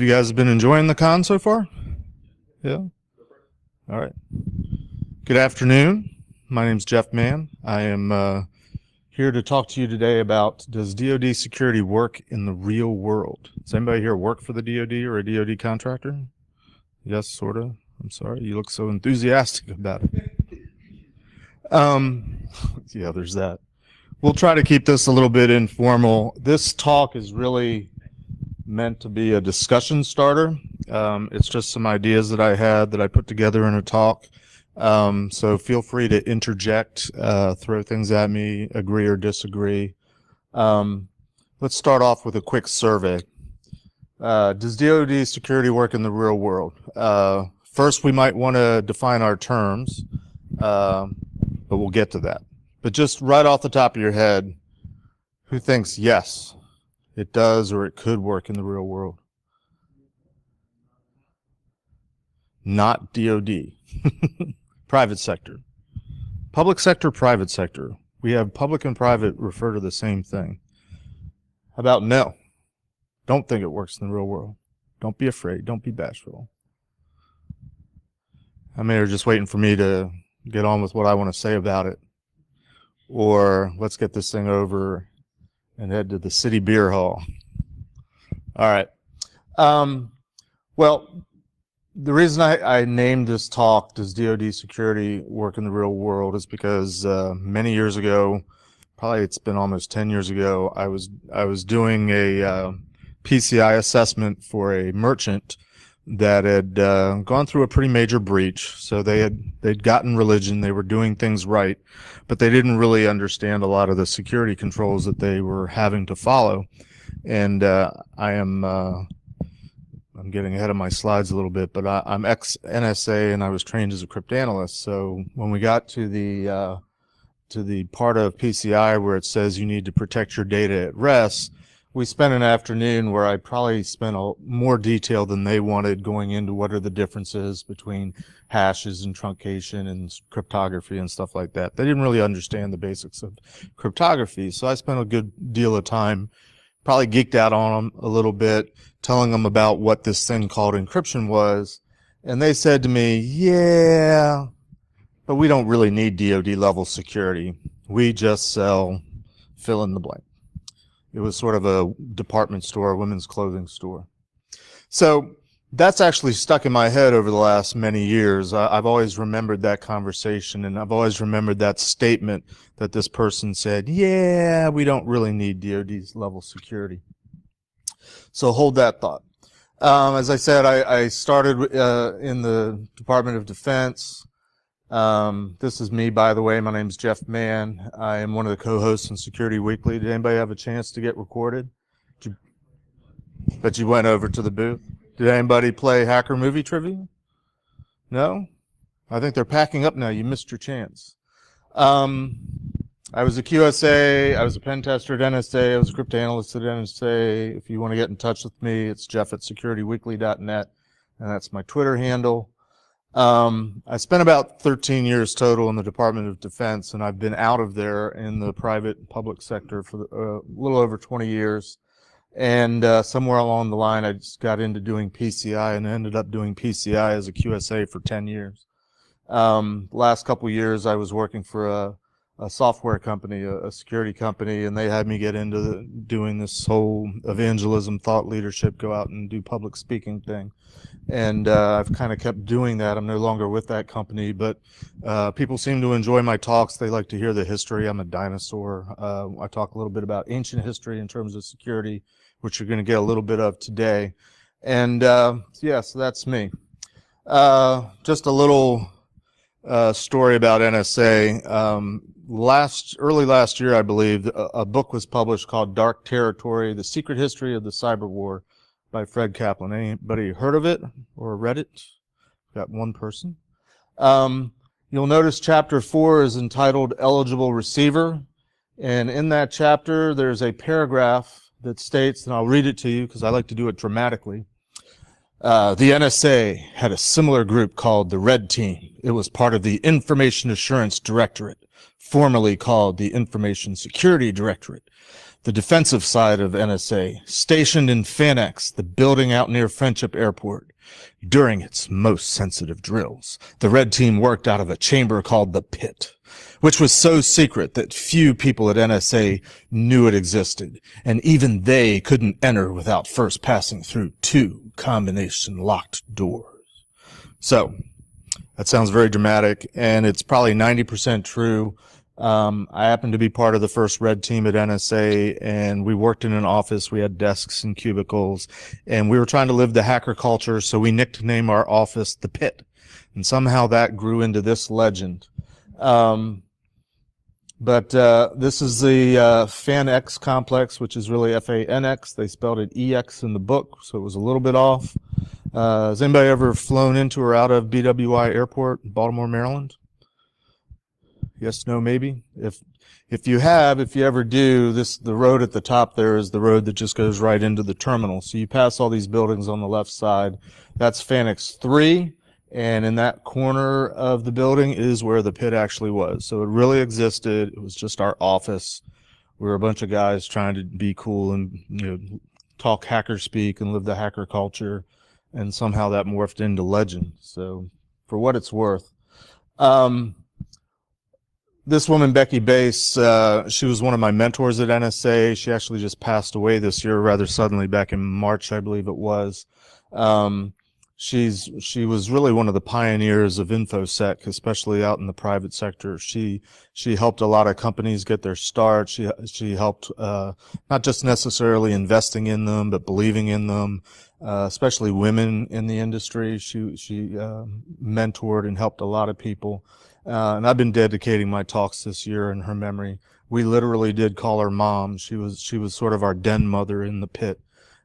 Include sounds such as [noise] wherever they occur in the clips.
Have you guys been enjoying the con so far? Yeah. All right. Good afternoon. My name is Jeff Man. I am uh, here to talk to you today about does DoD security work in the real world? Does anybody here work for the DoD or a DoD contractor? Yes, sort of. I'm sorry. You look so enthusiastic about it. Um, yeah, there's that. We'll try to keep this a little bit informal. This talk is really meant to be a discussion starter. Um, it's just some ideas that I had that I put together in a talk. Um, so feel free to interject, uh, throw things at me, agree or disagree. Um, let's start off with a quick survey. Uh, does DoD security work in the real world? Uh, first, we might want to define our terms, uh, but we'll get to that. But just right off the top of your head, who thinks yes, it does or it could work in the real world? Not DoD. [laughs] private sector. Public sector, private sector. We have public and private refer to the same thing. How about no? Don't think it works in the real world. Don't be afraid. Don't be bashful. I mean, are just waiting for me to get on with what I want to say about it. Or let's get this thing over and head to the city beer hall. All right. Um, well, the reason I, I, named this talk, Does DoD Security Work in the Real World, is because uh, many years ago, probably it's been almost 10 years ago, I was, I was doing a uh, PCI assessment for a merchant that had uh, gone through a pretty major breach. So they had they'd gotten religion, they were doing things right, but they didn't really understand a lot of the security controls that they were having to follow. And uh, I am uh, I'm getting ahead of my slides a little bit, but I, am ex NSA and I was trained as a cryptanalyst. So when we got to the uh, to the part of PCI where it says you need to protect your data at rest, we spent an afternoon where I probably spent a, more detail than they wanted going into what are the differences between hashes and truncation and cryptography and stuff like that. They didn't really understand the basics of cryptography. So I spent a good deal of time probably geeked out on them a little bit, telling them about what this thing called encryption was. And they said to me, yeah, but we don't really need DoD level security. We just sell fill in the blank. It was sort of a department store, a women's clothing store. So that's actually stuck in my head over the last many years. I, have always remembered that conversation and I've always remembered that statement that this person said, yeah, we don't really need DOD's level security. So hold that thought. Um, as I said, I, I started uh, in the Department of Defense. Um, this is me, by the way. My name is Jeff Man. I am one of the co-hosts in Security Weekly. Did anybody have a chance to get recorded? You, but you went over to the booth. Did anybody play Hacker Movie Trivia? No? I think they're packing up now. You missed your chance. Um, I was a QSA. I was a pen tester at NSA. I was a cryptanalyst at NSA. If you want to get in touch with me, it's jeff at securityweekly.net, and that's my Twitter handle. Um, I spent about 13 years total in the Department of Defense, and I've been out of there in the private public sector for uh, a little over 20 years. And uh, somewhere along the line, I just got into doing PCI and ended up doing PCI as a QSA for 10 years. Um, last couple years, I was working for a a software company, a, a, security company, and they had me get into the, doing this whole evangelism, thought leadership, go out and do public speaking thing. And uh, I've kind of kept doing that. I'm no longer with that company, but uh, people seem to enjoy my talks. They like to hear the history. I'm a dinosaur. Uh, I talk a little bit about ancient history in terms of security, which you're going to get a little bit of today. And uh, yeah, so that's me. Uh, just a little uh, story about NSA. Um, last early last year, I believe, a, a, book was published called Dark Territory: The Secret History of the Cyber War by Fred Kaplan. Anybody heard of it or read it? Got one person. Um, you'll notice chapter four is entitled Eligible Receiver. And in that chapter, there's a paragraph that states, and I'll read it to you because I like to do it dramatically. Uh, the NSA had a similar group called the Red Team. It was part of the Information Assurance Directorate formerly called the Information Security Directorate. the defensive side of NSA, stationed in FANX, the building out near Friendship Airport. During its most sensitive drills, the red team worked out of a chamber called the Pit, which was so secret that few people at NSA knew it existed, and even they couldn't enter without first passing through two combination locked doors. So, that sounds very dramatic, and it's probably 90% true. Um, I happened to be part of the first red team at NSA, and we worked in an office. We had desks and cubicles, and we were trying to live the hacker culture. So we nicknamed our office the Pit, and somehow that grew into this legend. Um, but uh, this is the uh, FANX complex, which is really F-A-N-X. They spelled it E-X in the book, so it was a little bit off. Uh, has anybody ever flown into or out of BWI Airport, Baltimore, Maryland? Yes, no, maybe. If if you have, if you ever do, this the road at the top there is the road that just goes right into the terminal. So you pass all these buildings on the left side. That's FANX three, and in that corner of the building is where the pit actually was. So it really existed. It was just our office. We were a bunch of guys trying to be cool and you know talk hacker speak and live the hacker culture, and somehow that morphed into legend. So for what it's worth. Um, this woman, Becky Bace, uh, she was one of my mentors at NSA. She actually just passed away this year rather suddenly back in March, I believe it was. Um, she's, she was really one of the pioneers of InfoSec, especially out in the private sector. She, she helped a lot of companies get their start. She, she helped, uh, not just necessarily investing in them, but believing in them. Uh, especially women in the industry. She she uh, mentored and helped a lot of people. Uh, and I've been dedicating my talks this year in her memory. We literally did call her mom. She was she was sort of our den mother in the pit.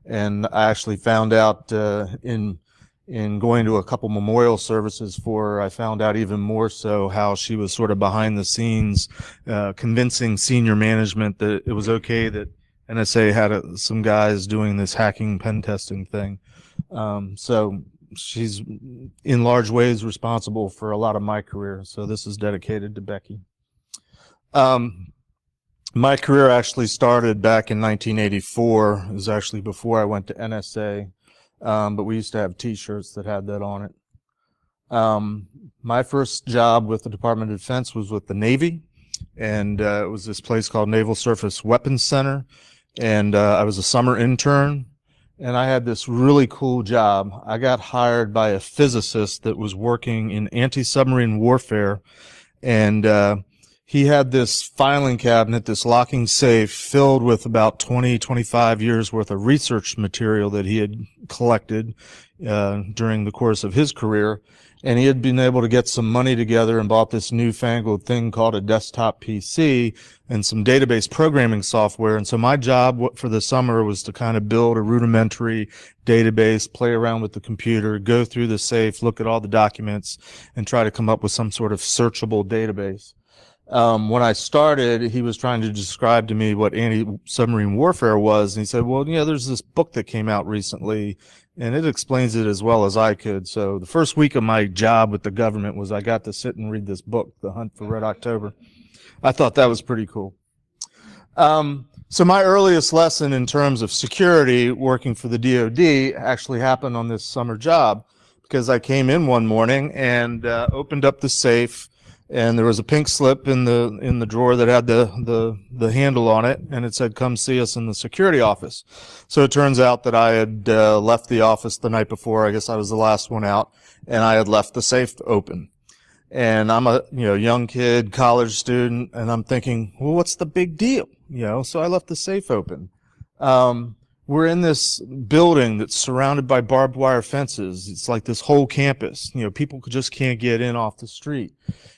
And I actually found out uh, in in going to a couple memorial services for her, I found out even more so how she was sort of behind the scenes, uh, convincing senior management that it was okay that NSA had a, some guys doing this hacking pen testing thing. Um, so she's in large ways responsible for a lot of my career. So this is dedicated to Becky. Um, my career actually started back in 1984. It was actually before I went to NSA. Um, but we used to have t-shirts that had that on it. Um, my first job with the Department of Defense was with the Navy. And uh, it was this place called Naval Surface Weapons Center. And uh, I was a summer intern and I had this really cool job. I got hired by a physicist that was working in anti-submarine warfare, and uh, he had this filing cabinet, this locking safe filled with about 20, 25 years worth of research material that he had collected uh, during the course of his career and he had been able to get some money together and bought this newfangled thing called a desktop PC and some database programming software. And so my job for the summer was to kind of build a rudimentary database, play around with the computer, go through the safe, look at all the documents, and try to come up with some sort of searchable database. Um, when I started, he was trying to describe to me what anti-submarine warfare was, and he said, "Well, yeah, there's this book that came out recently, and it explains it as well as I could. So the first week of my job with the government was I got to sit and read this book, The Hunt for Red October. I thought that was pretty cool. Um, so my earliest lesson in terms of security working for the DoD actually happened on this summer job because I came in one morning and uh, opened up the safe and there was a pink slip in the in the drawer that had the the the handle on it and it said come see us in the security office. So it turns out that i had uh, left the office the night before. I guess i was the last one out and i had left the safe open. And i'm a you know young kid college student and i'm thinking well what's the big deal? You know so i left the safe open. Um, we're in this building that's surrounded by barbed wire fences it's like this whole campus you know people just can't get in off the street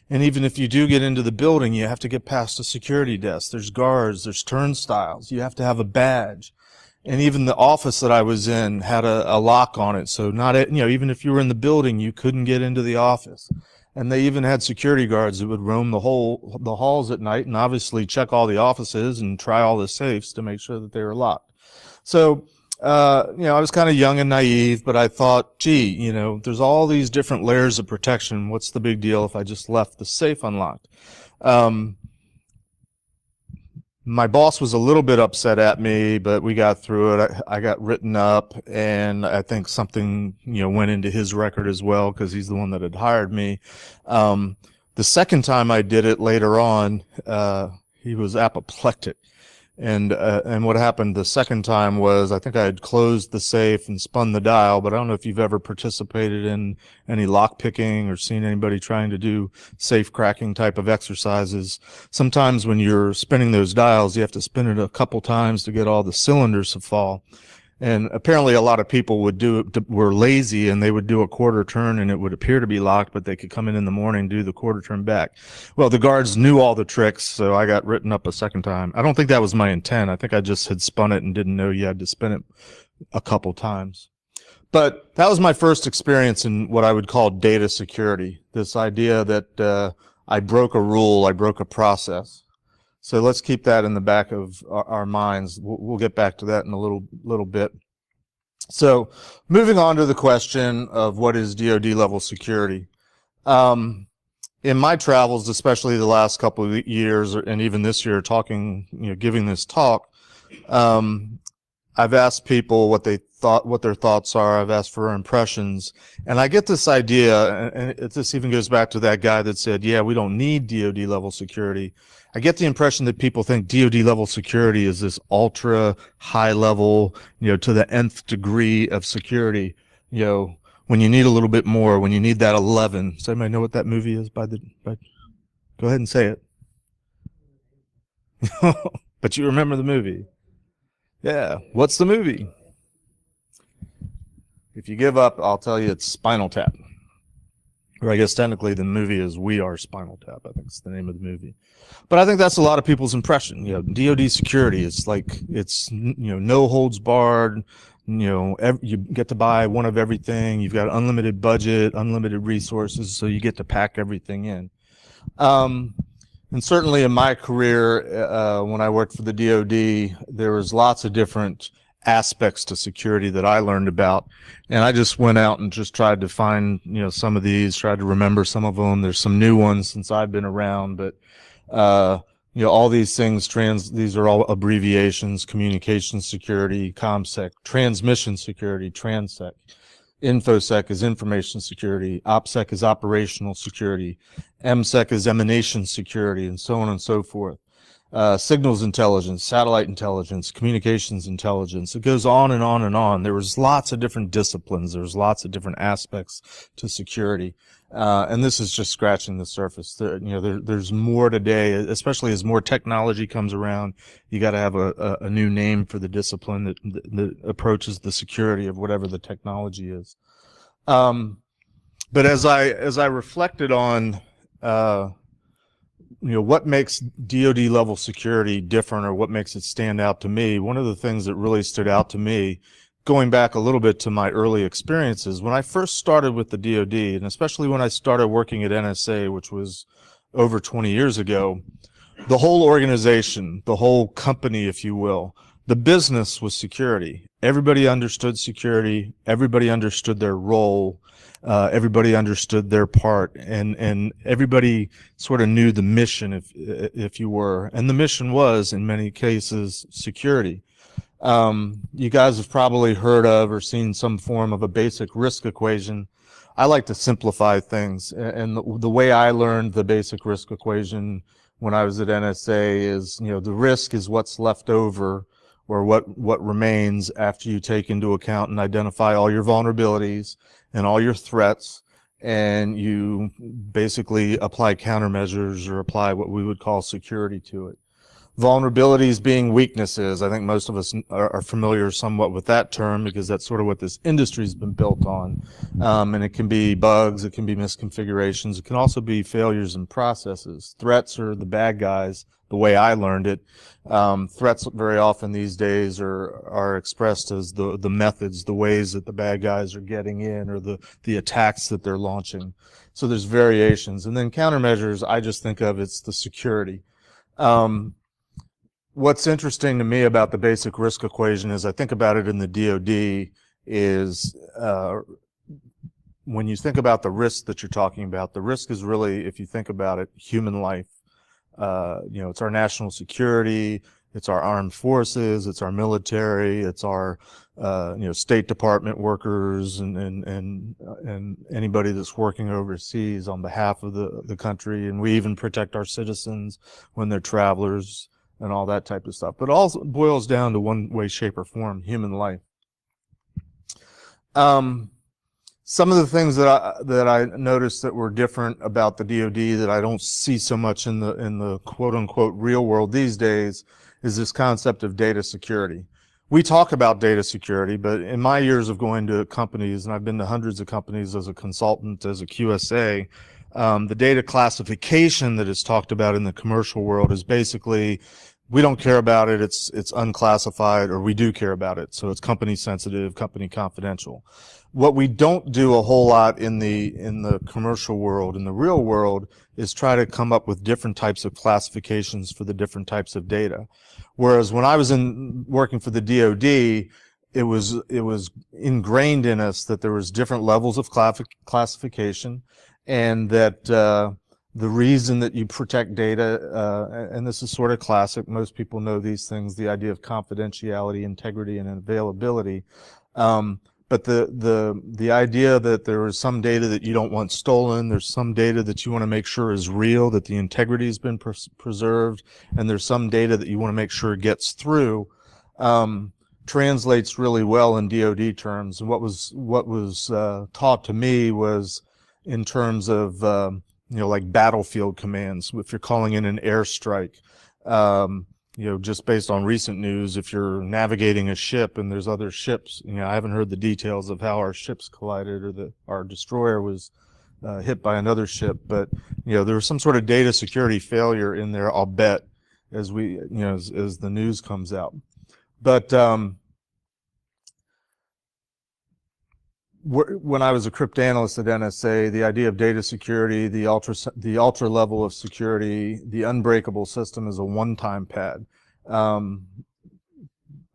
and even if you do get into the building, you have to get past a security desk. There's guards, there's turnstiles. You have to have a badge. And even the office that I was in had a, a lock on it. So not, you know, even if you were in the building, you couldn't get into the office. And they even had security guards that would roam the whole, the halls at night and obviously check all the offices and try all the safes to make sure that they were locked. So uh, you know, I was kind of young and naive, but I thought, gee, you know, there's all these different layers of protection. What's the big deal if I just left the safe unlocked? Um, my boss was a little bit upset at me, but we got through it. I, I got written up, and I think something you know went into his record as well because he's the one that had hired me. Um, the second time I did it later on, uh, he was apoplectic, and uh, and what happened the second time was I think I had closed the safe and spun the dial, but I don't know if you've ever participated in any lock picking or seen anybody trying to do safe cracking type of exercises. Sometimes when you're spinning those dials, you have to spin it a couple times to get all the cylinders to fall. And apparently a lot of people would do were lazy and they would do a quarter turn and it would appear to be locked, but they could come in in the morning, do the quarter turn back. Well, the guards knew all the tricks. So I got written up a second time. I don't think that was my intent. I think I just had spun it and didn't know you had to spin it a couple times. But that was my first experience in what I would call data security. This idea that, uh, I broke a rule, I broke a process. So let's keep that in the back of our, our minds. We'll, we'll, get back to that in a little little bit. So moving on to the question of what is DoD level security. Um, in my travels, especially the last couple of years, and even this year, talking, you know, giving this talk, um, I've asked people what they thought, what their thoughts are. I've asked for impressions, and I get this idea, and it, this even goes back to that guy that said, "Yeah, we don't need DoD level security." I get the impression that people think DoD level security is this ultra high level, you know, to the nth degree of security. You know, when you need a little bit more, when you need that 11. Does anybody know what that movie is by the, by, go ahead and say it. [laughs] but you remember the movie. Yeah. What's the movie? If you give up, I'll tell you it's Spinal Tap. Or I guess technically the movie is We Are Spinal Tap. I think it's the name of the movie. But I think that's a lot of people's impression. You know, DoD security. It's like it's you know no holds barred. You know, every, you get to buy one of everything. You've got unlimited budget, unlimited resources, so you get to pack everything in. Um, and certainly in my career, uh, when I worked for the DoD, there was lots of different aspects to security that I learned about. And I just went out and just tried to find, you know, some of these, tried to remember some of them. There's some new ones since I've been around, but, uh, you know, all these things trans, these are all abbreviations, communication security, ComSec, transmission security, TransSec. InfoSec is information security, OPSEC is operational security, EMSEC is emanation security, and so on and so forth uh, signals intelligence, satellite intelligence, communications intelligence. It goes on and on and on. There was lots of different disciplines. There was lots of different aspects to security. Uh, and this is just scratching the surface. There, you know, there, there's more today, especially as more technology comes around. You got to have a, a, a, new name for the discipline that, that, that, approaches the security of whatever the technology is. Um, but as I as I reflected on uh, you know what makes DoD level security different or what makes it stand out to me one of the things that really stood out to me going back a little bit to my early experiences when I first started with the DoD and especially when I started working at NSA which was over 20 years ago the whole organization the whole company if you will the business was security. Everybody understood security. Everybody understood their role. Uh, everybody understood their part. And and everybody sort of knew the mission if if you were. And the mission was in many cases security. Um, you guys have probably heard of or seen some form of a basic risk equation. I like to simplify things. And the, the way i learned the basic risk equation when i was at nsa is you know the risk is what's left over or what what remains after you take into account and identify all your vulnerabilities and all your threats and you basically apply countermeasures or apply what we would call security to it. Vulnerabilities being weaknesses. I think most of us are, are familiar somewhat with that term because that's sort of what this industry's been built on. Um, and it can be bugs, it can be misconfigurations, it can also be failures in processes. Threats are the bad guys the way I learned it. Um, threats very often these days are are expressed as the the methods, the ways that the bad guys are getting in, or the the attacks that they're launching. So there's variations, and then countermeasures. I just think of it's the security. Um, what's interesting to me about the basic risk equation is I think about it in the DoD is uh, when you think about the risk that you're talking about, the risk is really, if you think about it, human life. Uh, you know, it's our national security, it's our armed forces, it's our military, it's our uh, you know State Department workers and and and uh, and anybody that's working overseas on behalf of the the country, and we even protect our citizens when they're travelers and all that type of stuff. But it all boils down to one way, shape, or form: human life. Um, some of the things that I that I noticed that were different about the DoD that I don't see so much in the in the quote unquote real world these days is this concept of data security. We talk about data security, but in my years of going to companies, and I've been to hundreds of companies as a consultant, as a QSA, um, the data classification that is talked about in the commercial world is basically we don't care about it. It's it's unclassified, or we do care about it. So it's company sensitive, company confidential. What we don't do a whole lot in the in the commercial world, in the real world, is try to come up with different types of classifications for the different types of data. Whereas when I was in working for the DoD, it was it was ingrained in us that there was different levels of classification, and that uh, the reason that you protect data, uh, and this is sort of classic, most people know these things, the idea of confidentiality, integrity, and availability. Um, but the, the, the idea that there is some data that you don't want stolen, there's some data that you want to make sure is real, that the integrity has been pres preserved, and there's some data that you want to make sure gets through, um, translates really well in DoD terms. And what was, what was uh, taught to me was in terms of um, you know, like battlefield commands. If you're calling in an airstrike, um, you know, just based on recent news, if you're navigating a ship and there's other ships, you know, I haven't heard the details of how our ships collided or that our destroyer was uh, hit by another ship, but you know, there was some sort of data security failure in there. I'll bet as we, you know, as, as the news comes out. But um, when I was a crypt analyst at NSA, the idea of data security, the ultra, the ultra level of security, the unbreakable system is a one-time pad. Um,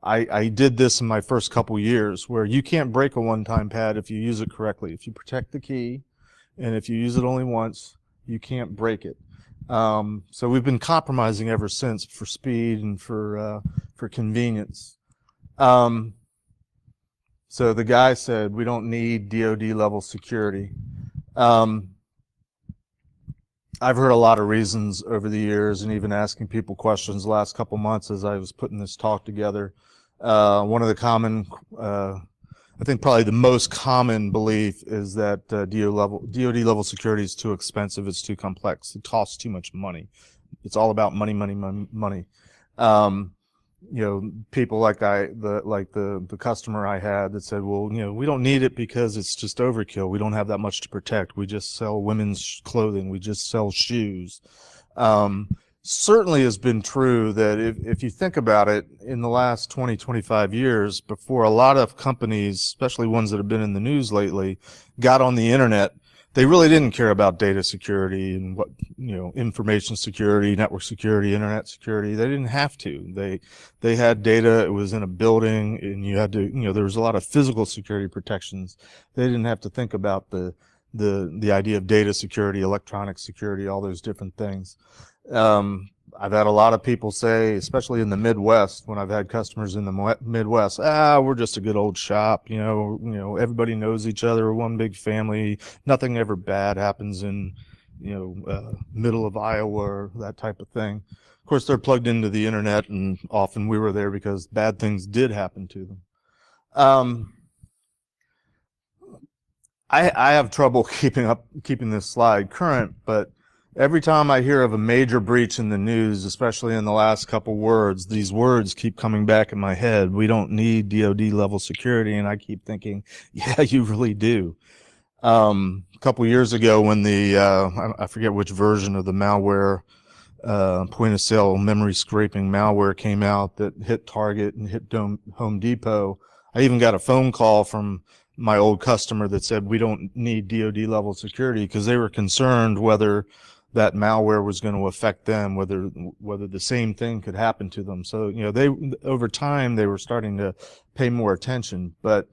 I, I did this in my first couple years where you can't break a one-time pad if you use it correctly. If you protect the key and if you use it only once, you can't break it. Um, so we've been compromising ever since for speed and for, uh, for convenience. Um, so the guy said, we don't need DOD level security. Um, I've heard a lot of reasons over the years and even asking people questions the last couple months as I was putting this talk together. Uh, one of the common, uh, I think probably the most common belief is that uh, DOD level, DOD level security is too expensive, it's too complex, it costs too much money. It's all about money, money, money, money. Um, you know, people like I, the, like the, the customer I had that said, well, you know, we don't need it because it's just overkill. We don't have that much to protect. We just sell women's clothing. We just sell shoes. Um, certainly has been true that if, if you think about it in the last 20, 25 years before a lot of companies, especially ones that have been in the news lately, got on the internet they really didn't care about data security and what you know information security network security internet security. They didn't have to. They they had data. It was in a building and you had to you know there was a lot of physical security protections. They didn't have to think about the the the idea of data security electronic security all those different things. Um, I've had a lot of people say, especially in the Midwest, when I've had customers in the Midwest, ah, we're just a good old shop. You know, you know, everybody knows each other. One big family. Nothing ever bad happens in, you know, uh, middle of Iowa or that type of thing. Of course, they're plugged into the internet, and often we were there because bad things did happen to them. Um, I, I have trouble [laughs] keeping up, keeping this slide current, but Every time I hear of a major breach in the news, especially in the last couple words, these words keep coming back in my head. We don't need DoD level security, and I keep thinking, [laughs] yeah, you really do. Um, a couple years ago, when the uh, I forget which version of the malware uh, point of sale memory scraping malware came out that hit Target and hit Home Depot, I even got a phone call from my old customer that said we don't need DoD level security because they were concerned whether that malware was going to affect them, whether whether the same thing could happen to them. So you know, they over time they were starting to pay more attention. But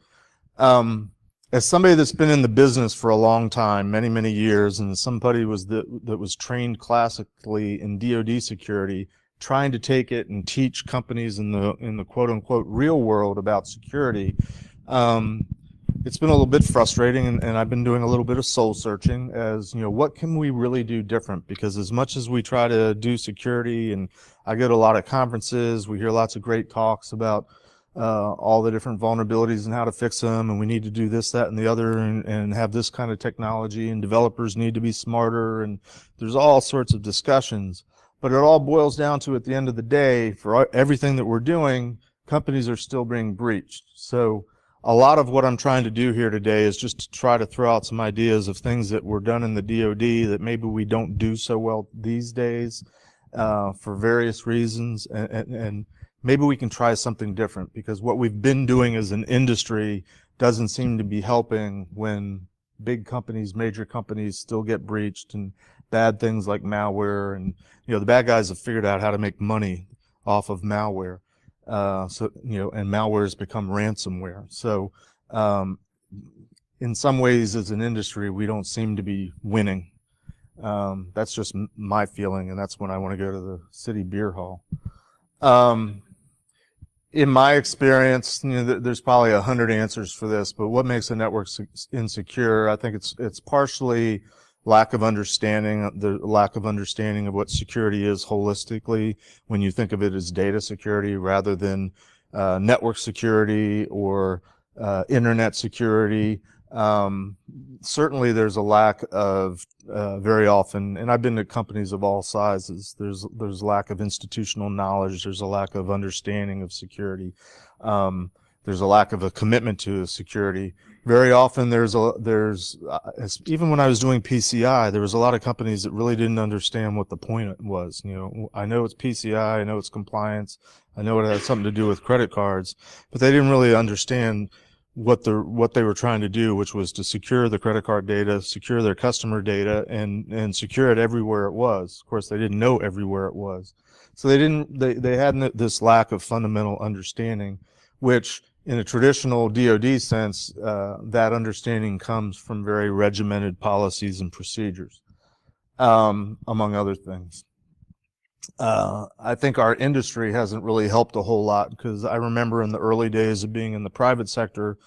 um, as somebody that's been in the business for a long time, many, many years, and somebody was that, that was trained classically in DoD security, trying to take it and teach companies in the in the quote unquote real world about security, um, it's been a little bit frustrating and, and, I've been doing a little bit of soul searching as, you know, what can we really do different? Because as much as we try to do security and I go to a lot of conferences, we hear lots of great talks about uh, all the different vulnerabilities and how to fix them. And we need to do this, that, and the other and, and have this kind of technology and developers need to be smarter. And there's all sorts of discussions, but it all boils down to at the end of the day, for everything that we're doing, companies are still being breached. So a lot of what I'm trying to do here today is just to try to throw out some ideas of things that were done in the DoD that maybe we don't do so well these days uh, for various reasons, and, and, and, maybe we can try something different because what we've been doing as an industry doesn't seem to be helping when big companies, major companies still get breached and bad things like malware and you know the bad guys have figured out how to make money off of malware. Uh, so you know, and malware has become ransomware. So um, in some ways, as an industry, we don't seem to be winning. Um, that's just my feeling, and that's when I want to go to the city beer hall. Um, in my experience, you know, th there's probably a hundred answers for this, but what makes a network insecure? I think it's it's partially lack of understanding, the lack of understanding of what security is holistically when you think of it as data security rather than uh, network security or uh, internet security. Um, certainly there's a lack of uh, very often, and I've been to companies of all sizes, there's, there's lack of institutional knowledge, there's a lack of understanding of security. Um, there's a lack of a commitment to security. Very often there's a, there's, uh, even when I was doing PCI, there was a lot of companies that really didn't understand what the point was. You know, I know it's PCI, I know it's compliance, I know it has something to do with credit cards, but they didn't really understand what the what they were trying to do, which was to secure the credit card data, secure their customer data, and and secure it everywhere it was. Of course, they didn't know everywhere it was, so they didn't they they had this lack of fundamental understanding, which in a traditional DoD sense, uh, that understanding comes from very regimented policies and procedures, um, among other things. Uh, I think our industry hasn't really helped a whole lot because I remember in the early days of being in the private sector,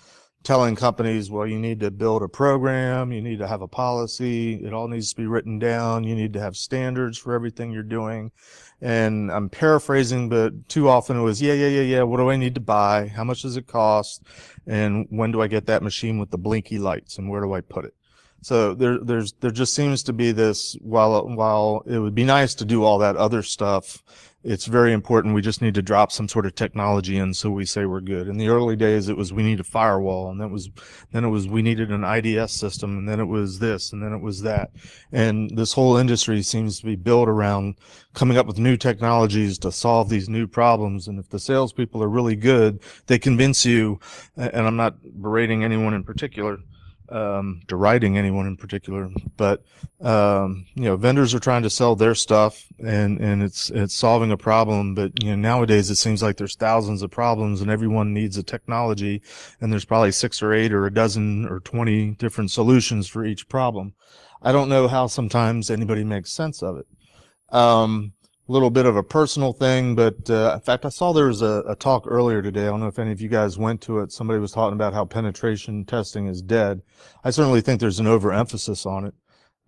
telling companies, well, you need to build a program, you need to have a policy, it all needs to be written down, you need to have standards for everything you're doing. And I'm paraphrasing, but too often it was, yeah, yeah, yeah, yeah. What do I need to buy? How much does it cost? And when do I get that machine with the blinky lights? And where do I put it? So there, there's, there just seems to be this, while, while it would be nice to do all that other stuff, it's very important. We just need to drop some sort of technology in so we say we're good. In the early days, it was we need a firewall, and then it was then it was we needed an IDS system, and then it was this, and then it was that. And this whole industry seems to be built around coming up with new technologies to solve these new problems. And if the salespeople are really good, they convince you. And I'm not berating anyone in particular um, deriding anyone in particular, but um, you know, vendors are trying to sell their stuff, and and it's it's solving a problem. But you know, nowadays it seems like there's thousands of problems, and everyone needs a technology, and there's probably six or eight or a dozen or twenty different solutions for each problem. I don't know how sometimes anybody makes sense of it. Um, little bit of a personal thing, but uh, in fact, I saw there was a, a, talk earlier today. I don't know if any of you guys went to it. Somebody was talking about how penetration testing is dead. I certainly think there's an overemphasis on it.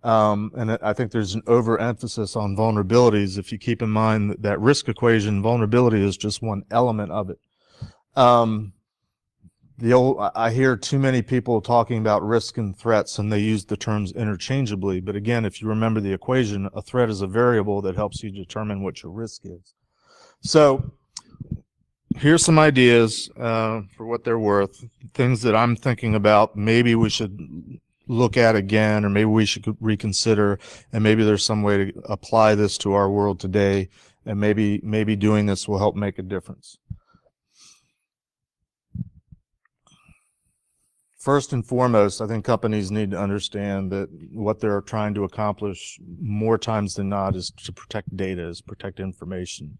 Um, and I think there's an overemphasis on vulnerabilities. If you keep in mind that, that risk equation, vulnerability is just one element of it. Um, the old I hear too many people talking about risk and threats and they use the terms interchangeably. But again, if you remember the equation, a threat is a variable that helps you determine what your risk is. So here's some ideas uh, for what they're worth, things that I'm thinking about. Maybe we should look at again, or maybe we should reconsider, and maybe there's some way to apply this to our world today, and maybe maybe doing this will help make a difference. First and foremost, I think companies need to understand that what they're trying to accomplish more times than not is to protect data, is protect information,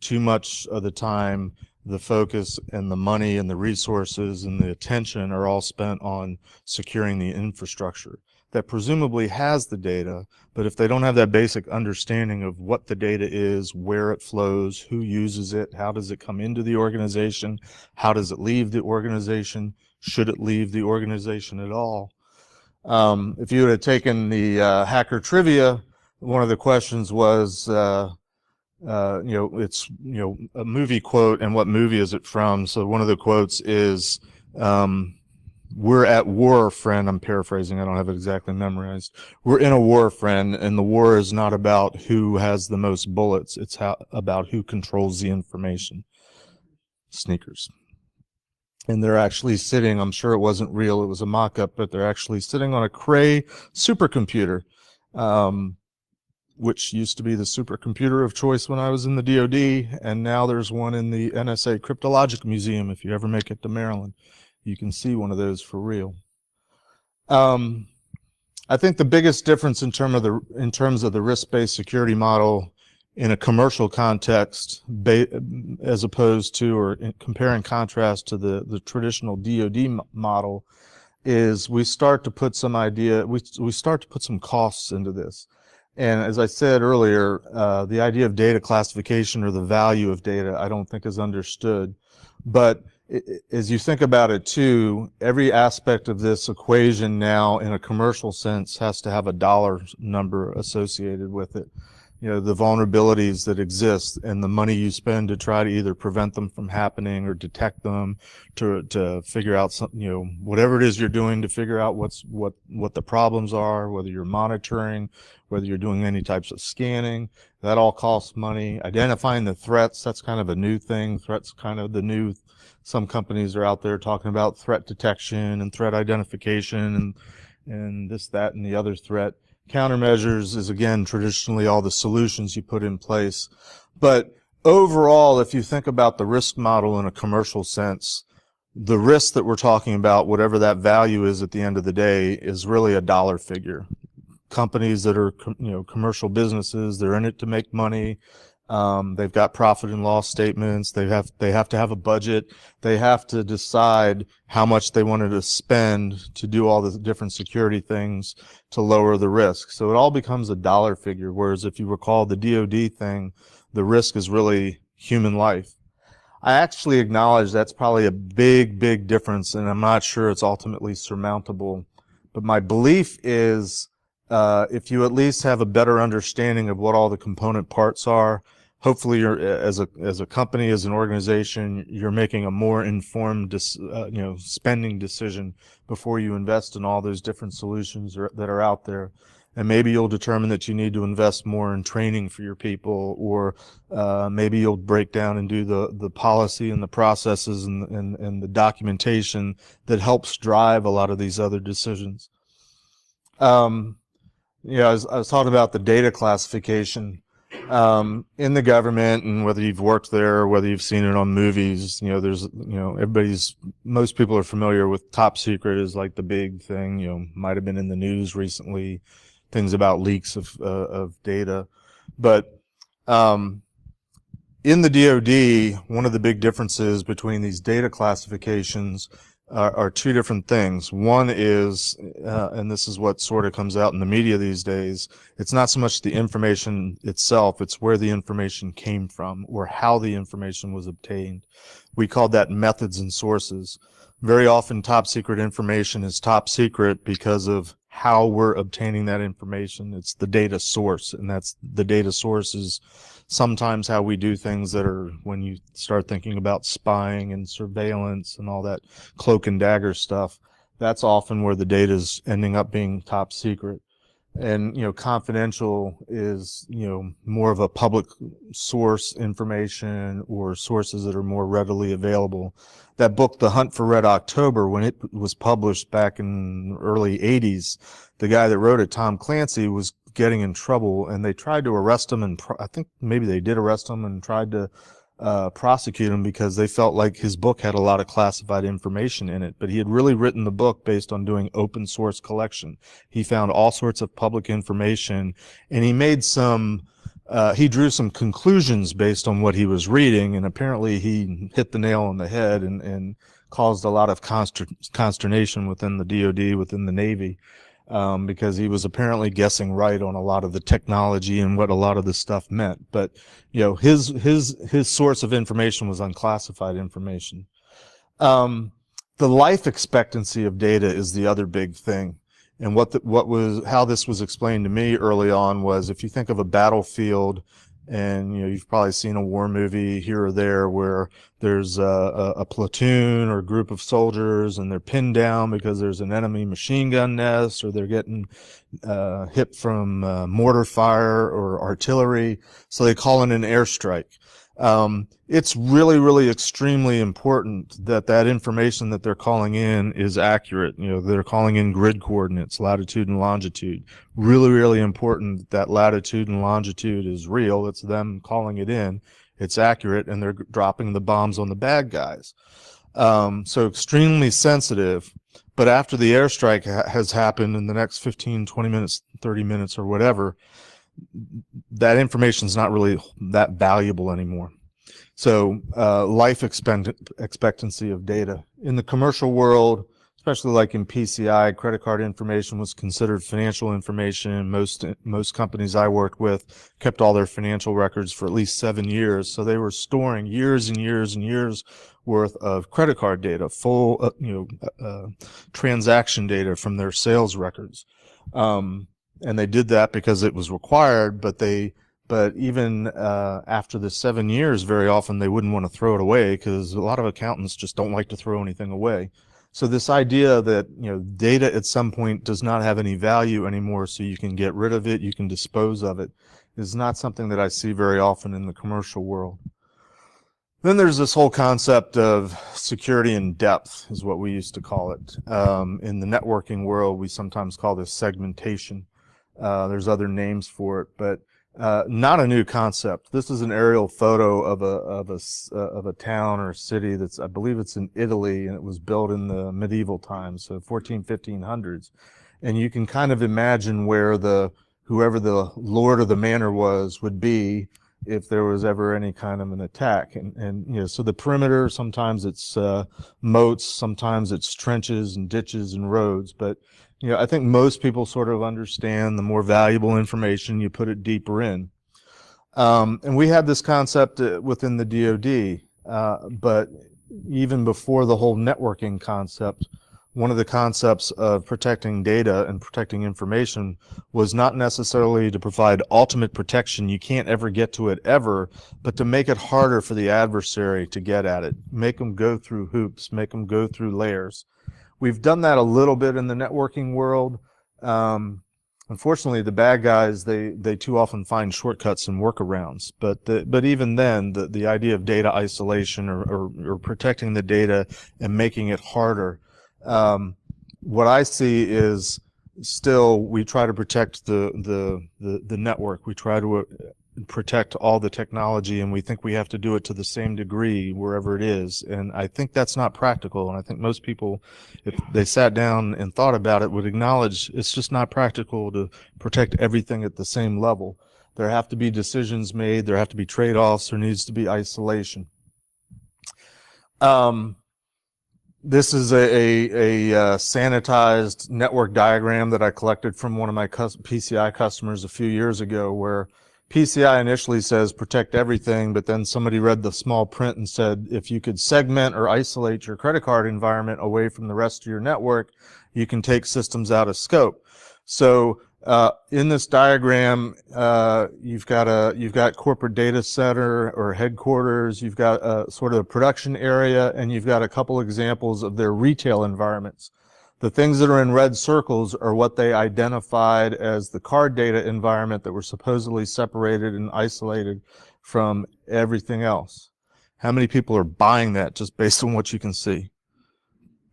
too much of the time, the focus and the money and the resources and the attention are all spent on securing the infrastructure that presumably has the data, but if they don't have that basic understanding of what the data is, where it flows, who uses it, how does it come into the organization, how does it leave the organization, should it leave the organization at all? Um, if you had taken the uh, hacker trivia, one of the questions was, uh, uh, you know, it's, you know, a movie quote and what movie is it from? So one of the quotes is, um, we're at war, friend. I'm paraphrasing. I don't have it exactly memorized. We're in a war, friend, and the war is not about who has the most bullets. It's how, about who controls the information. Sneakers. And they're actually sitting, I'm sure it wasn't real, it was a mock-up, but they're actually sitting on a Cray supercomputer, um, which used to be the supercomputer of choice when I was in the DoD, and now there's one in the NSA Cryptologic Museum if you ever make it to Maryland you can see one of those for real. Um, I think the biggest difference in terms of the in terms of the risk-based security model in a commercial context, as opposed to or compare and contrast to the the traditional DoD model, is we start to put some idea we we start to put some costs into this. And as I said earlier, uh, the idea of data classification or the value of data, I don't think is understood. But as you think about it too, every aspect of this equation now in a commercial sense has to have a dollar number associated with it. You know, the vulnerabilities that exist and the money you spend to try to either prevent them from happening or detect them to, to figure out something, you know, whatever it is you're doing to figure out what's, what, what the problems are, whether you're monitoring, whether you're doing any types of scanning, that all costs money. Identifying the threats, that's kind of a new thing. Threats kind of the new some companies are out there talking about threat detection and threat identification and and this, that, and the other threat. Countermeasures is again traditionally all the solutions you put in place. But overall, if you think about the risk model in a commercial sense, the risk that we're talking about, whatever that value is at the end of the day, is really a dollar figure. Companies that are, you know, commercial businesses, they're in it to make money. Um, they've got profit and loss statements. They have they have to have a budget. They have to decide how much they wanted to spend to do all the different security things to lower the risk. So it all becomes a dollar figure. Whereas if you recall the DoD thing, the risk is really human life. I actually acknowledge that's probably a big, big difference, and I'm not sure it's ultimately surmountable. But my belief is uh, if you at least have a better understanding of what all the component parts are, hopefully you're as a as a company as an organization you're making a more informed uh, you know spending decision before you invest in all those different solutions that are out there. And maybe you'll determine that you need to invest more in training for your people or uh, maybe you'll break down and do the the policy and the processes and, and and the documentation that helps drive a lot of these other decisions. Um, yeah, I was, I was talking about the data classification um, in the government and whether you've worked there or whether you've seen it on movies, you know, there's, you know, everybody's, most people are familiar with top secret is like the big thing, you know, might have been in the news recently, things about leaks of, uh, of data. But, um, in the DoD, one of the big differences between these data classifications are, are two different things. One is, uh, and this is what sort of comes out in the media these days, it's not so much the information itself, it's where the information came from or how the information was obtained. We call that methods and sources. Very often top secret information is top secret because of how we're obtaining that information. It's the data source, and that's the data source is sometimes how we do things that are when you start thinking about spying and surveillance and all that cloak and dagger stuff that's often where the data is ending up being top secret. And you know confidential is you know more of a public source information or sources that are more readily available. That book the hunt for red october when it was published back in early 80s the guy that wrote it tom clancy was getting in trouble, and they tried to arrest him, and I think maybe they did arrest him and tried to uh, prosecute him because they felt like his book had a lot of classified information in it. But he had really written the book based on doing open source collection. He found all sorts of public information, and he made some uh, he drew some conclusions based on what he was reading, and apparently he hit the nail on the head and, and caused a lot of consternation within the DoD, within the Navy, um, because he was apparently guessing right on a lot of the technology and what a lot of the stuff meant. But you know, his his his source of information was unclassified information. Um, the life expectancy of data is the other big thing. And what the, what was how this was explained to me early on was if you think of a battlefield and you know you've probably seen a war movie here or there where there's a, a, platoon or a group of soldiers and they're pinned down because there's an enemy machine gun nest or they're getting uh, hit from uh, mortar fire or artillery. So they call in an airstrike um, it's really, really extremely important that that information that they're calling in is accurate. You know, they're calling in grid coordinates, latitude and longitude. Really, really important that latitude and longitude is real. It's them calling it in. It's accurate, and they're dropping the bombs on the bad guys. Um, so extremely sensitive. But after the airstrike ha- has happened in the next 15, 20 minutes, 30 minutes, or whatever, that information is not really that valuable anymore. So uh, life expect- expectancy of data in the commercial world, especially like in PCI, credit card information was considered financial information. Most most companies I worked with kept all their financial records for at least seven years, so they were storing years and years and years worth of credit card data, full uh, you know uh transaction data from their sales records. Um, and they did that because it was required. But they, but even uh, after the seven years, very often they wouldn't want to throw it away because a lot of accountants just don't like to throw anything away. So this idea that you know data at some point does not have any value anymore, so you can get rid of it, you can dispose of it, is not something that I see very often in the commercial world. Then there's this whole concept of security in depth, is what we used to call it. Um, in the networking world, we sometimes call this segmentation. Uh, there's other names for it, but uh, not a new concept. This is an aerial photo of a of a uh, of a town or a city that's I believe it's in Italy, and it was built in the medieval times, so 14, 1500s, and you can kind of imagine where the whoever the lord of the manor was would be if there was ever any kind of an attack. And, and you know, so the perimeter, sometimes it's uh, moats, sometimes it's trenches and ditches and roads, but know, I think most people sort of understand the more valuable information you put it deeper in. Um, and we had this concept uh, within the DoD, uh, but even before the whole networking concept, one of the concepts of protecting data and protecting information was not necessarily to provide ultimate protection. You can't ever get to it ever, but to make it harder for the adversary to get at it, make them go through hoops, make them go through layers. We've done that a little bit in the networking world. Um, unfortunately, the bad guys they they too often find shortcuts and workarounds. But the, but even then, the the idea of data isolation or, or, or protecting the data and making it harder. Um, what I see is still we try to protect the the the, the network. We try to protect all the technology and we think we have to do it to the same degree wherever it is. And i think that's not practical and i think most people if they sat down and thought about it would acknowledge it's just not practical to protect everything at the same level. There have to be decisions made there have to be trade-offs there needs to be isolation. Um, this is a, a, a uh, sanitized network diagram that I collected from one of my PCI customers a few years ago where PCI initially says protect everything, but then somebody read the small print and said if you could segment or isolate your credit card environment away from the rest of your network, you can take systems out of scope. So uh, in this diagram, uh, you've got a you've got corporate data center or headquarters. You've got a sort of a production area, and you've got a couple examples of their retail environments. The things that are in red circles are what they identified as the card data environment that were supposedly separated and isolated from everything else. How many people are buying that just based on what you can see?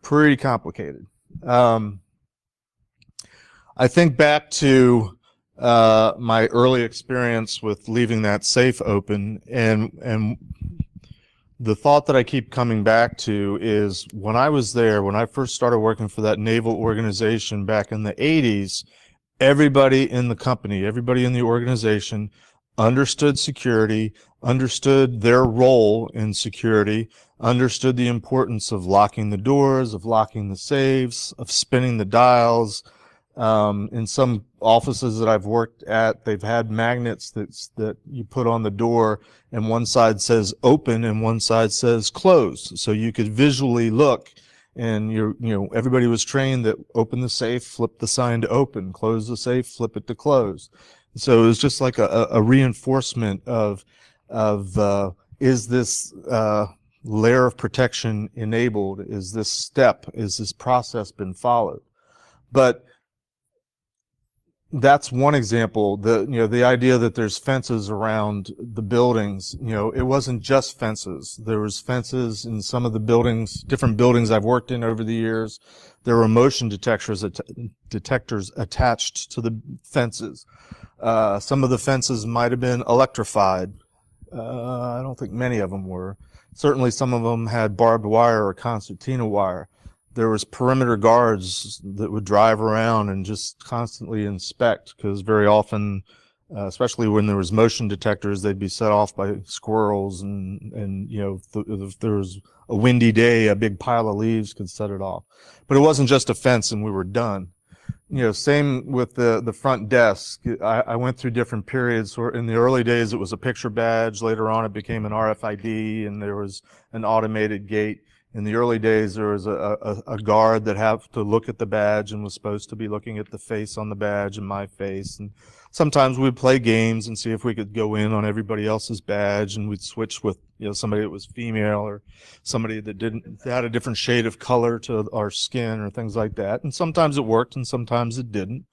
Pretty complicated. Um, I think back to uh, my early experience with leaving that safe open and and the thought that I keep coming back to is when I was there, when I first started working for that naval organization back in the 80s, everybody in the company, everybody in the organization understood security, understood their role in security, understood the importance of locking the doors, of locking the safes, of spinning the dials. Um, in some offices that I've worked at, they've had magnets that's, that you put on the door and one side says open and one side says close. So you could visually look and you're, you know, everybody was trained that open the safe, flip the sign to open, close the safe, flip it to close. So it was just like a, a reinforcement of, of, uh, is this, uh, layer of protection enabled? Is this step, is this process been followed? But that's one example the you know the idea that there's fences around the buildings you know it wasn't just fences. There was fences in some of the buildings different buildings i've worked in over the years. There were motion detectors detectors attached to the fences. Uh, some of the fences might have been electrified. Uh, i don't think many of them were. Certainly some of them had barbed wire or concertina wire there was perimeter guards that would drive around and just constantly inspect because very often uh, especially when there was motion detectors they'd be set off by squirrels and and you know th- if there was a windy day a big pile of leaves could set it off. But it wasn't just a fence and we were done. You know same with the the front desk. I, I went through different periods where in the early days it was a picture badge. Later on it became an rfid and there was an automated gate in the early days, there was a, a, a, guard that had to look at the badge and was supposed to be looking at the face on the badge and my face. And sometimes we'd play games and see if we could go in on everybody else's badge and we'd switch with, you know, somebody that was female or somebody that didn't, that had a different shade of color to our skin or things like that. And sometimes it worked and sometimes it didn't.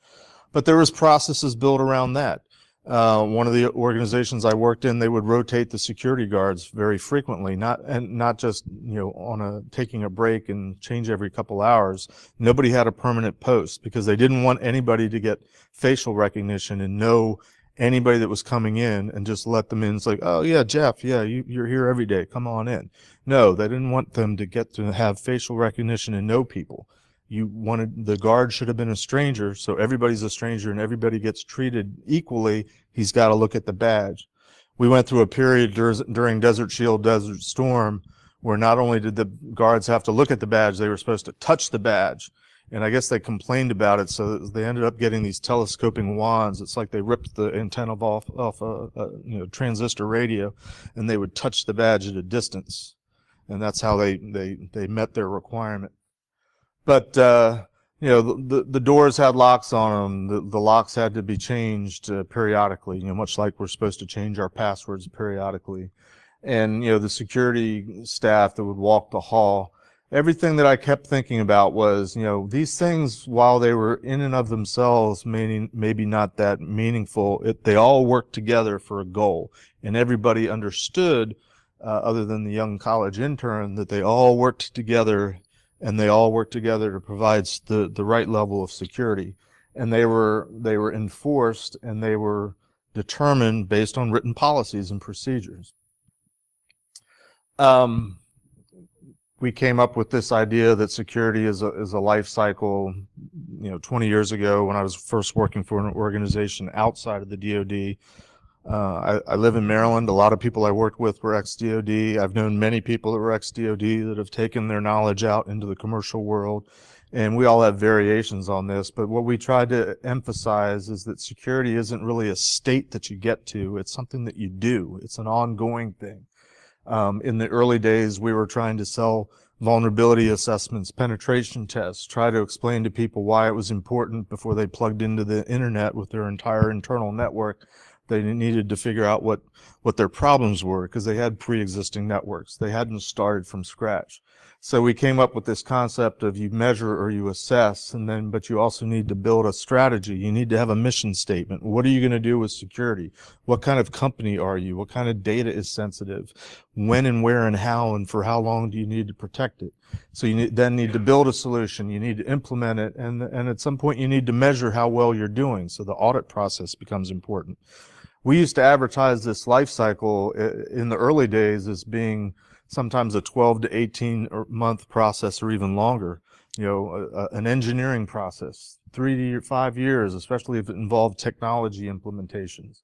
But there was processes built around that. Uh, one of the organizations I worked in, they would rotate the security guards very frequently, not and not just you know on a taking a break and change every couple hours. Nobody had a permanent post because they didn't want anybody to get facial recognition and know anybody that was coming in and just let them in. It's like, oh yeah, Jeff, yeah, you, you're here every day. Come on in. No, they didn't want them to get to have facial recognition and know people you wanted the guard should have been a stranger so everybody's a stranger and everybody gets treated equally he's got to look at the badge. We went through a period during desert shield desert storm where not only did the guards have to look at the badge they were supposed to touch the badge. And i guess they complained about it so they ended up getting these telescoping wands. It's like they ripped the antenna off off a, a you know transistor radio and they would touch the badge at a distance. And that's how they they they met their requirement but uh, you know the, the doors had locks on them. The, the locks had to be changed uh, periodically. You know, much like we're supposed to change our passwords periodically. And you know the security staff that would walk the hall. Everything that I kept thinking about was, you know, these things, while they were in and of themselves, maybe maybe not that meaningful, it, they all worked together for a goal, and everybody understood, uh, other than the young college intern, that they all worked together and they all worked together to provide the, the right level of security. And they were, they were enforced and they were determined based on written policies and procedures. Um, we came up with this idea that security is a, is a life cycle. You know, 20 years ago when I was first working for an organization outside of the DoD, uh, I, I, live in Maryland. A lot of people I worked with were ex-DOD. I've known many people that were ex-DOD that have taken their knowledge out into the commercial world. And we all have variations on this. But what we try to emphasize is that security isn't really a state that you get to. It's something that you do. It's an ongoing thing. Um, in the early days, we were trying to sell vulnerability assessments, penetration tests, try to explain to people why it was important before they plugged into the internet with their entire internal network they needed to figure out what, what their problems were because they had pre-existing networks. They hadn't started from scratch. So we came up with this concept of you measure or you assess and then, but you also need to build a strategy. You need to have a mission statement. What are you going to do with security? What kind of company are you? What kind of data is sensitive? When and where and how and for how long do you need to protect it? So you need, then need to build a solution. You need to implement it. And, and at some point you need to measure how well you're doing. So the audit process becomes important we used to advertise this life cycle in the early days as being sometimes a 12 to 18 month process or even longer. You know, a, an engineering process, three to five years, especially if it involved technology implementations.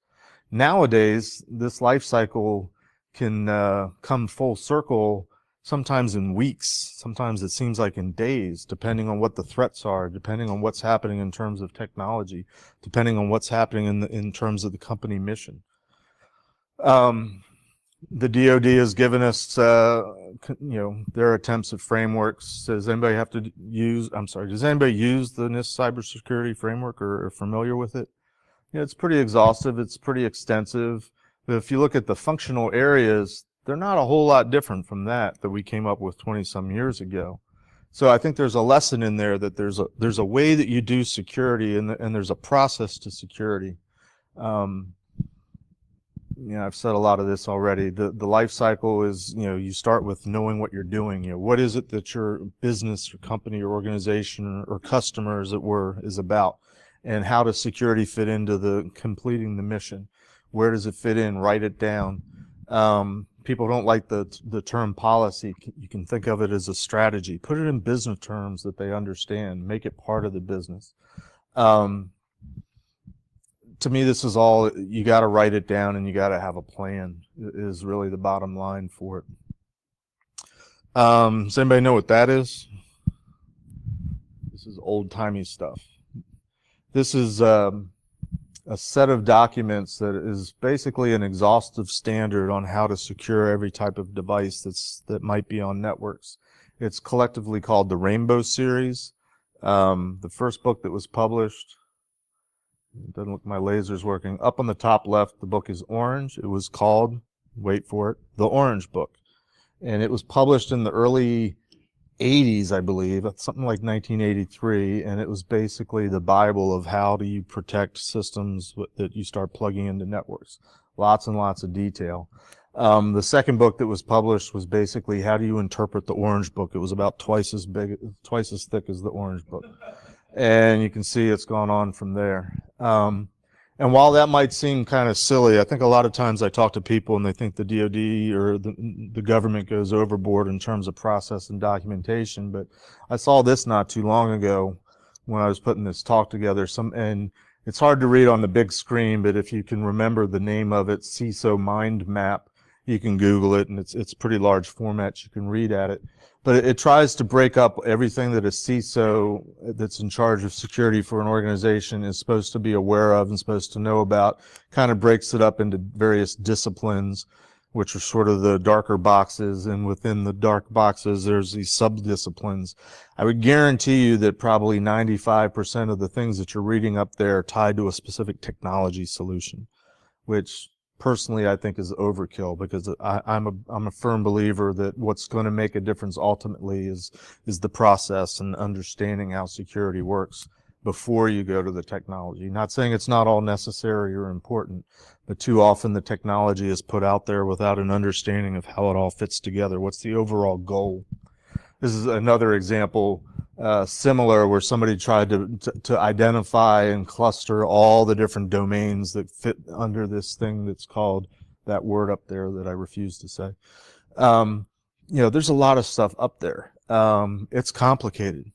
Nowadays, this life cycle can uh, come full circle sometimes in weeks, sometimes it seems like in days, depending on what the threats are, depending on what's happening in terms of technology, depending on what's happening in the, in terms of the company mission. Um, the DoD has given us, uh, you know, their attempts at frameworks. Does anybody have to use? I'm sorry. Does anybody use the NIST cybersecurity framework or are familiar with it? Yeah, it's pretty exhaustive. It's pretty extensive. But if you look at the functional areas, they're not a whole lot different from that that we came up with 20 some years ago. So I think there's a lesson in there that there's a there's a way that you do security and and there's a process to security. Um, you know, I've said a lot of this already. The the life cycle is, you know, you start with knowing what you're doing. You know, what is it that your business or company or organization or, or customer, as it were, is about, and how does security fit into the completing the mission? Where does it fit in? Write it down. Um, people don't like the the term policy. You can think of it as a strategy. Put it in business terms that they understand. Make it part of the business. Um, to me, this is all you got to write it down and you got to have a plan. Is really the bottom line for it. Um, does anybody know what that is? This is old timey stuff. This is um, a set of documents that is basically an exhaustive standard on how to secure every type of device that's that might be on networks. It's collectively called the Rainbow Series. Um, the first book that was published, doesn't look my laser's working. Up on the top left, the book is orange. It was called, wait for it, the Orange Book. And it was published in the early 80s, I believe, something like 1983, and it was basically the Bible of how do you protect systems that you start plugging into networks. Lots and lots of detail. Um, the second book that was published was basically how do you interpret the Orange Book. It was about twice as big, twice as thick as the Orange Book, and you can see it's gone on from there. Um, and while that might seem kind of silly, I think a lot of times I talk to people and they think the DoD or the, the government goes overboard in terms of process and documentation. But I saw this not too long ago when I was putting this talk together. Some and it's hard to read on the big screen, but if you can remember the name of it, CISO Mind Map, you can Google it, and it's it's pretty large format. You can read at it but it, it, tries to break up everything that a CISO that's in charge of security for an organization is supposed to be aware of and supposed to know about, kind of breaks it up into various disciplines, which are sort of the darker boxes, and within the dark boxes, there's these sub-disciplines. I would guarantee you that probably 95% of the things that you're reading up there are tied to a specific technology solution, which personally I think is overkill because I, am a I'm a firm believer that what's going to make a difference ultimately is is the process and understanding how security works before you go to the technology. Not saying it's not all necessary or important, but too often the technology is put out there without an understanding of how it all fits together. What's the overall goal? This is another example uh, similar where somebody tried to, to, to identify and cluster all the different domains that fit under this thing that's called that word up there that I refuse to say. Um, you know, there's a lot of stuff up there. Um, it's complicated.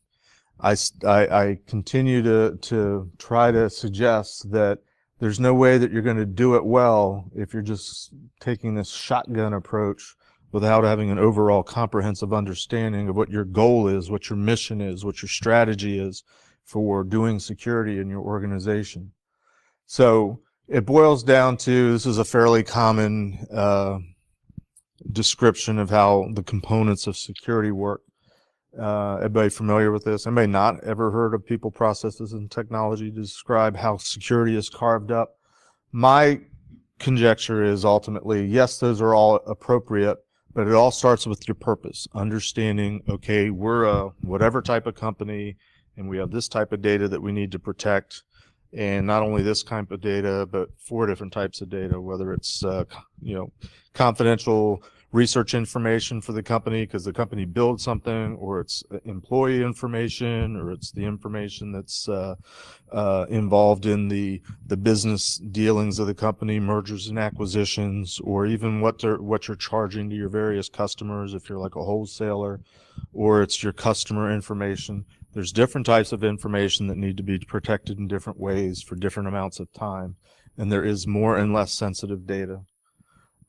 I, I, I, continue to, to try to suggest that there's no way that you're going to do it well if you're just taking this shotgun approach without having an overall comprehensive understanding of what your goal is, what your mission is, what your strategy is for doing security in your organization. So it boils down to this is a fairly common uh, description of how the components of security work. Uh, everybody familiar with this? Anybody not ever heard of people, processes, and technology to describe how security is carved up? My conjecture is ultimately, yes, those are all appropriate, but it all starts with your purpose understanding okay we're a whatever type of company and we have this type of data that we need to protect. And not only this type of data but four different types of data whether it's uh, you know confidential research information for the company because the company builds something or it's employee information or it's the information that's uh, uh, involved in the the business dealings of the company mergers and acquisitions or even what they're what you're charging to your various customers if you're like a wholesaler or it's your customer information there's different types of information that need to be protected in different ways for different amounts of time and there is more and less sensitive data.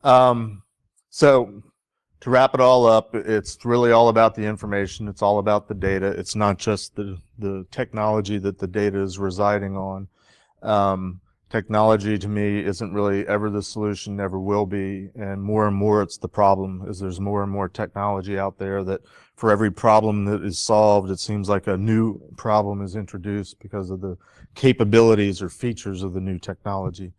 Um, so to wrap it all up, it's really all about the information. It's all about the data. It's not just the, the technology that the data is residing on. Um, technology to me isn't really ever the solution, never will be. And more and more it's the problem is there's more and more technology out there that for every problem that is solved, it seems like a new problem is introduced because of the capabilities or features of the new technology.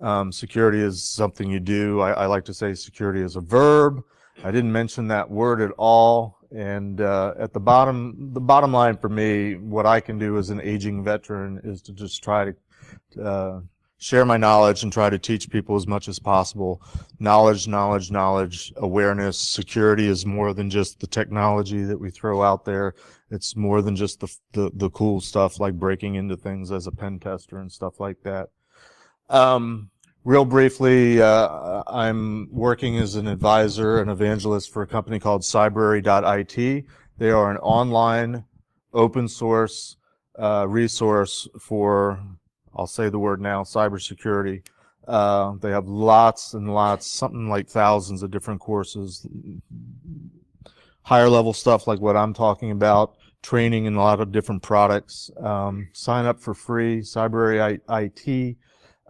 Um, security is something you do. I, I, like to say security is a verb. I didn't mention that word at all. And uh, at the bottom, the bottom line for me, what I can do as an aging veteran is to just try to uh, share my knowledge and try to teach people as much as possible. Knowledge, knowledge, knowledge, awareness, security is more than just the technology that we throw out there. It's more than just the, the, the cool stuff like breaking into things as a pen tester and stuff like that. Um, real briefly, uh, I'm working as an advisor and evangelist for a company called Cybrary.it. They are an online open source uh, resource for I'll say the word now, cybersecurity. Uh, they have lots and lots, something like thousands of different courses, higher level stuff like what I'm talking about, training in a lot of different products. Um, sign up for free, Cybrary IT.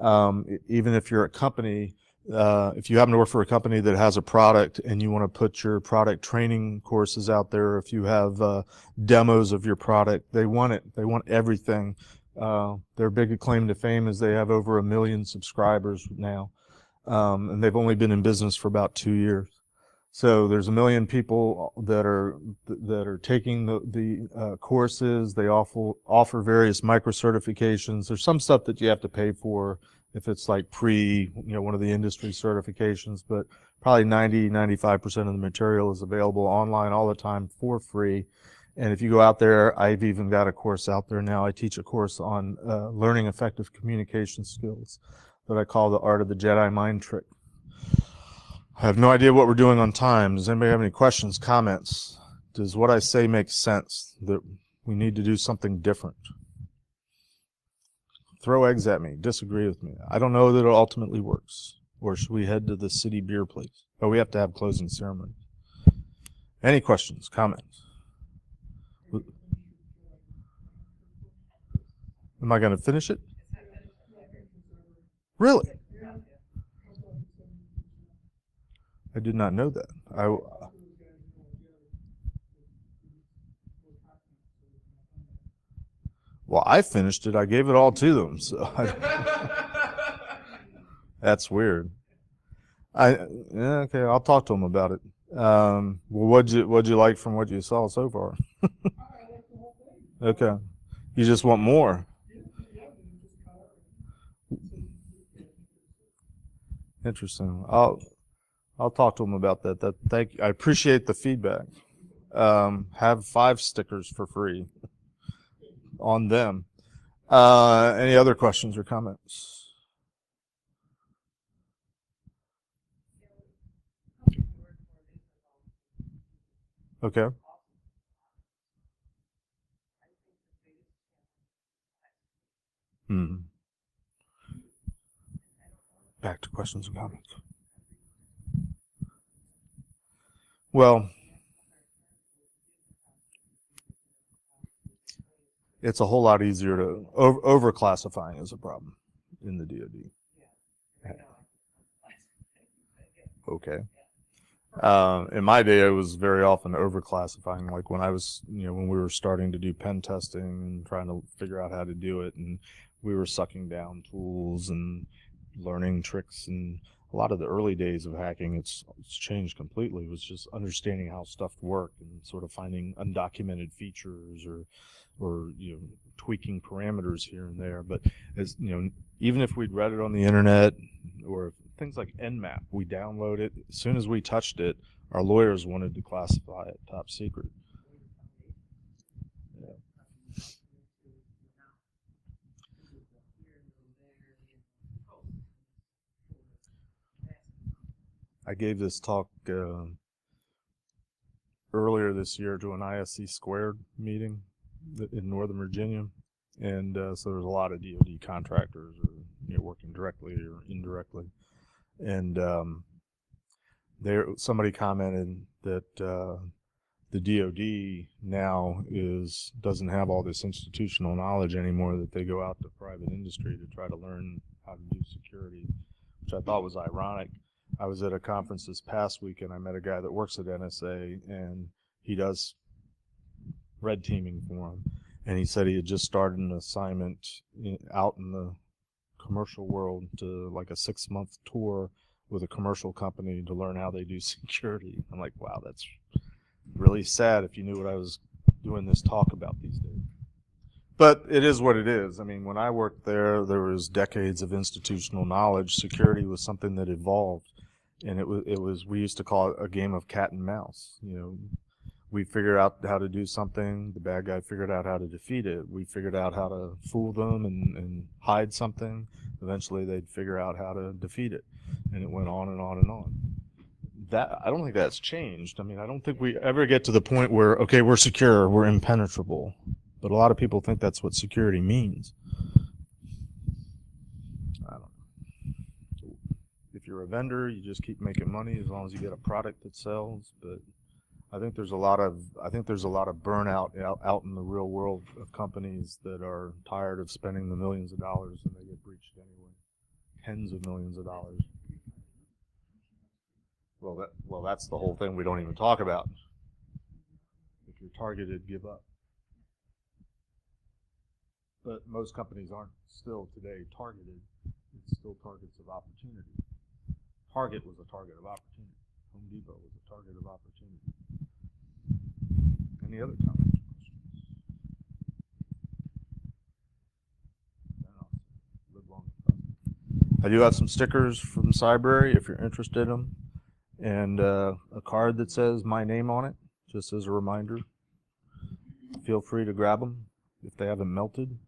Um, even if you're a company, uh, if you happen to work for a company that has a product and you want to put your product training courses out there, if you have uh, demos of your product, they want it. They want everything. Uh, their big claim to fame is they have over a million subscribers now, um, and they've only been in business for about two years. So there's a million people that are that are taking the the uh, courses. They offer offer various micro certifications. There's some stuff that you have to pay for if it's like pre, you know, one of the industry certifications. But probably 90, 95 percent of the material is available online all the time for free. And if you go out there, I've even got a course out there now. I teach a course on uh, learning effective communication skills that I call the art of the Jedi mind trick. I have no idea what we're doing on time. Does anybody have any questions, comments? Does what I say make sense? That we need to do something different? Throw eggs at me. Disagree with me. I don't know that it ultimately works. Or should we head to the city beer place? Oh, we have to have closing ceremony. Any questions, comments? Am I going to finish it? Really? I did not know that. I. Well, I finished it. I gave it all to them. So [laughs] that's weird. I yeah, okay. I'll talk to them about it. Um, well, what'd you what'd you like from what you saw so far? [laughs] okay, you just want more. Interesting. I'll I'll talk to them about that. That thank. I appreciate the feedback. Um, have five stickers for free on them. Uh, any other questions or comments? Okay. Hmm. Back to questions and comments. Well, it's a whole lot easier to over, over classifying is a problem in the DoD. Okay. Uh, in my day, I was very often overclassifying. Like when I was, you know, when we were starting to do pen testing and trying to figure out how to do it, and we were sucking down tools and learning tricks and a lot of the early days of hacking it's it's changed completely. It was just understanding how stuff worked and sort of finding undocumented features or or you know tweaking parameters here and there. But as you know even if we'd read it on the internet or things like nmap we download it. As soon as we touched it our lawyers wanted to classify it top secret I gave this talk uh, earlier this year to an ISC squared meeting in Northern Virginia, and uh, so there's a lot of DoD contractors or you know, working directly or indirectly. And um, there, somebody commented that uh, the DoD now is doesn't have all this institutional knowledge anymore. That they go out to private industry to try to learn how to do security, which I thought was ironic. I was at a conference this past week and I met a guy that works at NSA and he does red teaming for him. And he said he had just started an assignment in, out in the commercial world to like a six month tour with a commercial company to learn how they do [laughs] security. I'm like, wow, that's really sad if you knew what I was doing this talk about these days. But it is what it is. I mean, when I worked there, there was decades of institutional knowledge. Security was something that evolved, and it was it was we used to call it a game of cat and mouse. You know, we figured out how to do something. The bad guy figured out how to defeat it. We figured out how to fool them and, and hide something. Eventually, they'd figure out how to defeat it, and it went on and on and on that I don't think that's changed. I mean, I don't think we ever get to the point where okay, we're secure, we're impenetrable. But a lot of people think that's what security means. I don't know. If you're a vendor, you just keep making money as long as you get a product that sells, but I think there's a lot of I think there's a lot of burnout out, out in the real world of companies that are tired of spending the millions of dollars and they get breached anyway. Tens of millions of dollars. Well, that well, that's the whole thing we don't even talk about. If you're targeted, give up. But most companies aren't still today targeted. It's still targets of opportunity. Target was a target of opportunity. Home Depot was a target of opportunity. Any other comments? I do have some stickers from Cybrary if you're interested in them and uh, a card that says my name on it, just as a reminder. Feel free to grab them if they haven't melted.